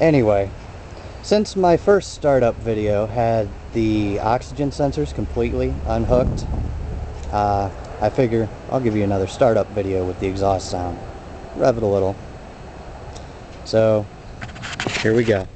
Anyway, since my first startup video had the oxygen sensors completely unhooked, uh, I figure I'll give you another startup video with the exhaust sound. Rev it a little. So, here we go.